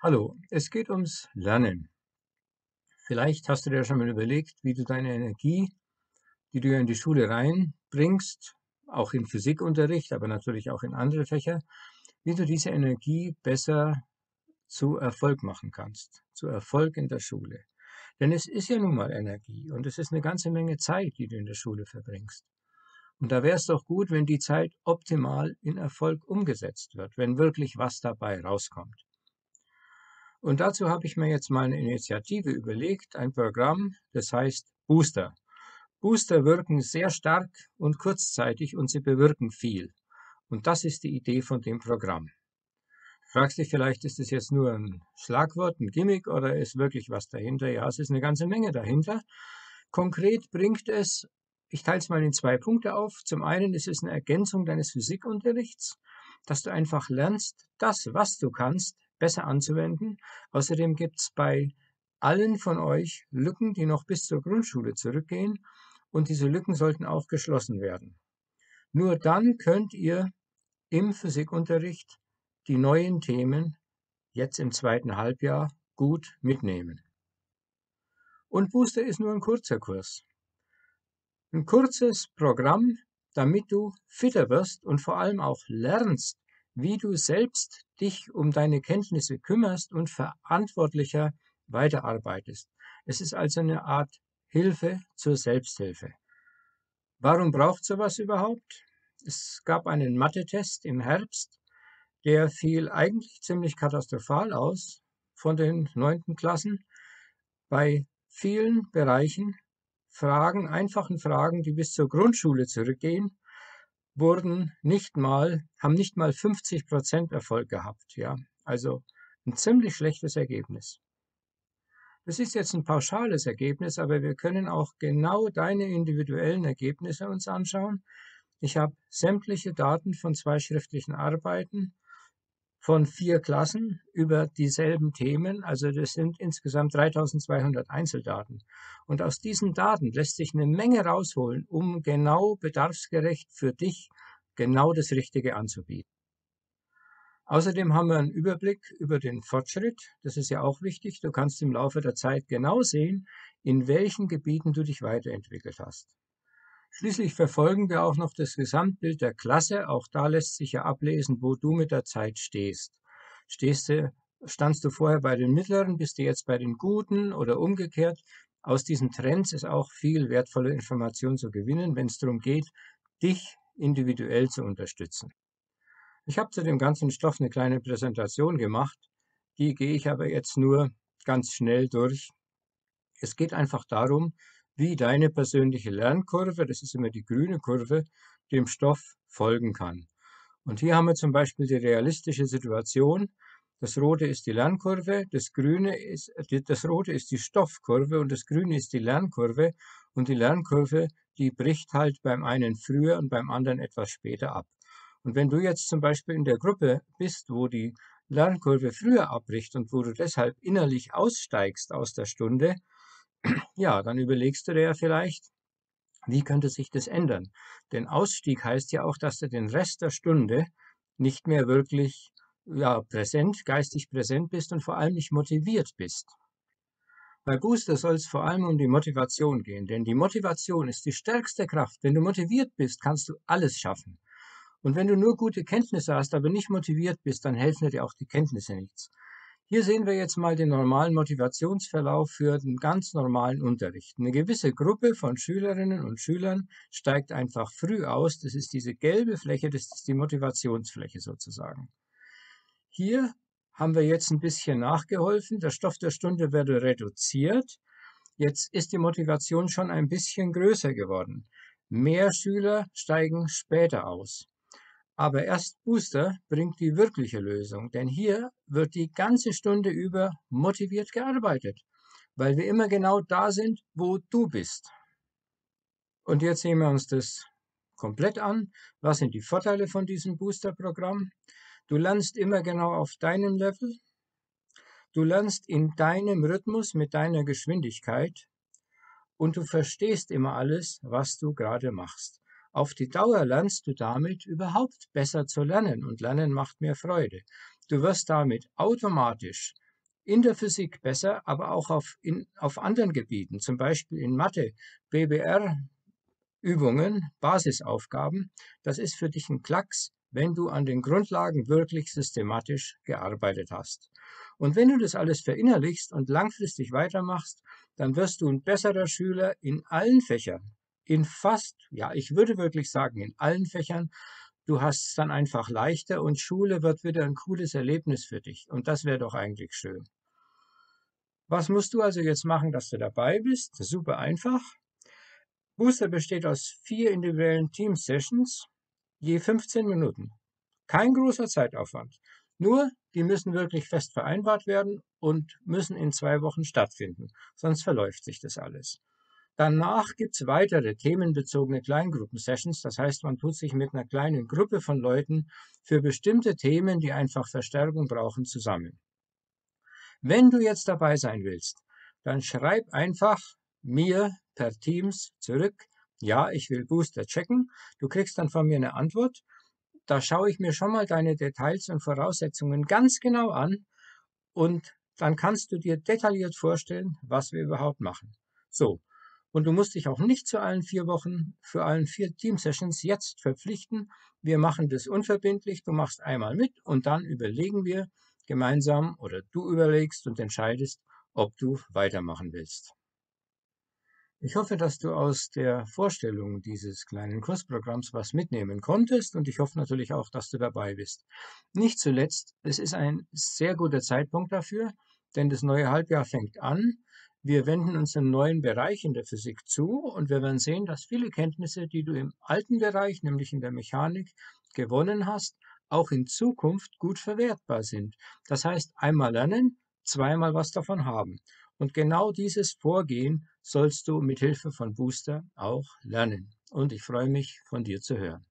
Hallo, es geht ums Lernen. Vielleicht hast du dir schon mal überlegt, wie du deine Energie, die du in die Schule reinbringst, auch im Physikunterricht, aber natürlich auch in andere Fächer, wie du diese Energie besser zu Erfolg machen kannst, zu Erfolg in der Schule. Denn es ist ja nun mal Energie und es ist eine ganze Menge Zeit, die du in der Schule verbringst. Und da wäre es doch gut, wenn die Zeit optimal in Erfolg umgesetzt wird, wenn wirklich was dabei rauskommt. Und dazu habe ich mir jetzt mal eine Initiative überlegt, ein Programm, das heißt Booster. Booster wirken sehr stark und kurzzeitig und sie bewirken viel. Und das ist die Idee von dem Programm. Fragst dich vielleicht, ist es jetzt nur ein Schlagwort, ein Gimmick oder ist wirklich was dahinter? Ja, es ist eine ganze Menge dahinter. Konkret bringt es, ich teile es mal in zwei Punkte auf. Zum einen ist es eine Ergänzung deines Physikunterrichts, dass du einfach lernst, das, was du kannst, besser anzuwenden. Außerdem gibt es bei allen von euch Lücken, die noch bis zur Grundschule zurückgehen und diese Lücken sollten auch geschlossen werden. Nur dann könnt ihr im Physikunterricht die neuen Themen jetzt im zweiten Halbjahr gut mitnehmen. Und Booster ist nur ein kurzer Kurs. Ein kurzes Programm, damit du fitter wirst und vor allem auch lernst, wie du selbst dich um deine Kenntnisse kümmerst und verantwortlicher weiterarbeitest. Es ist also eine Art Hilfe zur Selbsthilfe. Warum braucht sowas überhaupt? Es gab einen Mathe-Test im Herbst, der fiel eigentlich ziemlich katastrophal aus von den neunten Klassen. Bei vielen Bereichen Fragen, einfachen Fragen, die bis zur Grundschule zurückgehen, wurden nicht mal, haben nicht mal 50 Prozent Erfolg gehabt. Ja, also ein ziemlich schlechtes Ergebnis. Das ist jetzt ein pauschales Ergebnis, aber wir können auch genau deine individuellen Ergebnisse uns anschauen. Ich habe sämtliche Daten von zwei schriftlichen Arbeiten von vier Klassen über dieselben Themen. Also das sind insgesamt 3200 Einzeldaten. Und aus diesen Daten lässt sich eine Menge rausholen, um genau bedarfsgerecht für dich genau das Richtige anzubieten. Außerdem haben wir einen Überblick über den Fortschritt. Das ist ja auch wichtig. Du kannst im Laufe der Zeit genau sehen, in welchen Gebieten du dich weiterentwickelt hast. Schließlich verfolgen wir auch noch das Gesamtbild der Klasse. Auch da lässt sich ja ablesen, wo du mit der Zeit stehst. Stehst du, standst du vorher bei den Mittleren, bist du jetzt bei den Guten oder umgekehrt? Aus diesen Trends ist auch viel wertvolle Information zu gewinnen, wenn es darum geht, dich individuell zu unterstützen. Ich habe zu dem ganzen Stoff eine kleine Präsentation gemacht. Die gehe ich aber jetzt nur ganz schnell durch. Es geht einfach darum, wie deine persönliche Lernkurve, das ist immer die grüne Kurve, dem Stoff folgen kann. Und hier haben wir zum Beispiel die realistische Situation. Das rote ist die Lernkurve, das grüne ist, das rote ist die Stoffkurve und das grüne ist die Lernkurve. Und die Lernkurve, die bricht halt beim einen früher und beim anderen etwas später ab. Und wenn du jetzt zum Beispiel in der Gruppe bist, wo die Lernkurve früher abbricht und wo du deshalb innerlich aussteigst aus der Stunde, ja, dann überlegst du dir ja vielleicht, wie könnte sich das ändern? Denn Ausstieg heißt ja auch, dass du den Rest der Stunde nicht mehr wirklich ja, präsent, geistig präsent bist und vor allem nicht motiviert bist. Bei Booster soll es vor allem um die Motivation gehen, denn die Motivation ist die stärkste Kraft. Wenn du motiviert bist, kannst du alles schaffen. Und wenn du nur gute Kenntnisse hast, aber nicht motiviert bist, dann helfen dir auch die Kenntnisse nichts. Hier sehen wir jetzt mal den normalen Motivationsverlauf für den ganz normalen Unterricht. Eine gewisse Gruppe von Schülerinnen und Schülern steigt einfach früh aus. Das ist diese gelbe Fläche, das ist die Motivationsfläche sozusagen. Hier haben wir jetzt ein bisschen nachgeholfen. Der Stoff der Stunde wurde reduziert. Jetzt ist die Motivation schon ein bisschen größer geworden. Mehr Schüler steigen später aus. Aber erst Booster bringt die wirkliche Lösung, denn hier wird die ganze Stunde über motiviert gearbeitet, weil wir immer genau da sind, wo du bist. Und jetzt sehen wir uns das komplett an. Was sind die Vorteile von diesem Booster-Programm? Du lernst immer genau auf deinem Level. Du lernst in deinem Rhythmus mit deiner Geschwindigkeit und du verstehst immer alles, was du gerade machst. Auf die Dauer lernst du damit überhaupt besser zu lernen und Lernen macht mehr Freude. Du wirst damit automatisch in der Physik besser, aber auch auf, in, auf anderen Gebieten, zum Beispiel in Mathe, BBR, Übungen, Basisaufgaben. Das ist für dich ein Klacks, wenn du an den Grundlagen wirklich systematisch gearbeitet hast. Und wenn du das alles verinnerlichst und langfristig weitermachst, dann wirst du ein besserer Schüler in allen Fächern. In fast, ja, ich würde wirklich sagen, in allen Fächern. Du hast es dann einfach leichter und Schule wird wieder ein cooles Erlebnis für dich. Und das wäre doch eigentlich schön. Was musst du also jetzt machen, dass du dabei bist? Super einfach. Booster besteht aus vier individuellen Team-Sessions, je 15 Minuten. Kein großer Zeitaufwand. Nur, die müssen wirklich fest vereinbart werden und müssen in zwei Wochen stattfinden, sonst verläuft sich das alles. Danach gibt's weitere themenbezogene Kleingruppen-Sessions, das heißt, man tut sich mit einer kleinen Gruppe von Leuten für bestimmte Themen, die einfach Verstärkung brauchen, zusammen. Wenn du jetzt dabei sein willst, dann schreib einfach mir per Teams zurück, ja, ich will Booster checken. Du kriegst dann von mir eine Antwort. Da schaue ich mir schon mal deine Details und Voraussetzungen ganz genau an und dann kannst du dir detailliert vorstellen, was wir überhaupt machen. So. Und du musst dich auch nicht zu allen vier Wochen, für allen vier Team-Sessions jetzt verpflichten. Wir machen das unverbindlich. Du machst einmal mit und dann überlegen wir gemeinsam oder du überlegst und entscheidest, ob du weitermachen willst. Ich hoffe, dass du aus der Vorstellung dieses kleinen Kursprogramms was mitnehmen konntest und ich hoffe natürlich auch, dass du dabei bist. Nicht zuletzt, es ist ein sehr guter Zeitpunkt dafür, denn das neue Halbjahr fängt an. Wir wenden uns einem neuen Bereich in der Physik zu und wir werden sehen, dass viele Kenntnisse, die du im alten Bereich, nämlich in der Mechanik, gewonnen hast, auch in Zukunft gut verwertbar sind. Das heißt, einmal lernen, zweimal was davon haben. Und genau dieses Vorgehen sollst du mit Hilfe von Booster auch lernen. Und ich freue mich, von dir zu hören.